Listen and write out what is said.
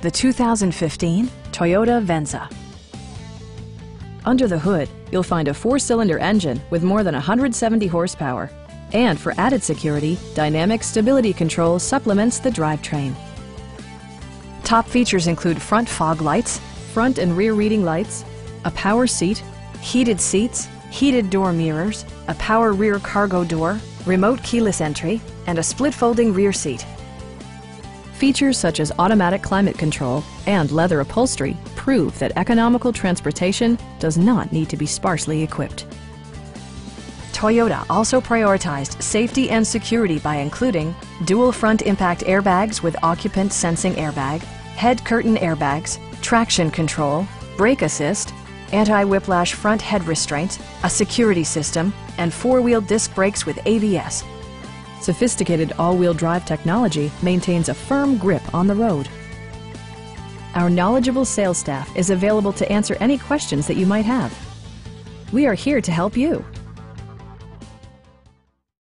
the 2015 Toyota Venza. Under the hood, you'll find a four-cylinder engine with more than 170 horsepower. And for added security, Dynamic Stability Control supplements the drivetrain. Top features include front fog lights, front and rear reading lights, a power seat, heated seats, heated door mirrors, a power rear cargo door, remote keyless entry, and a split folding rear seat. Features such as automatic climate control and leather upholstery prove that economical transportation does not need to be sparsely equipped. Toyota also prioritized safety and security by including dual front impact airbags with occupant sensing airbag, head curtain airbags, traction control, brake assist, anti-whiplash front head restraints, a security system, and four-wheel disc brakes with ABS. Sophisticated all-wheel drive technology maintains a firm grip on the road. Our knowledgeable sales staff is available to answer any questions that you might have. We are here to help you.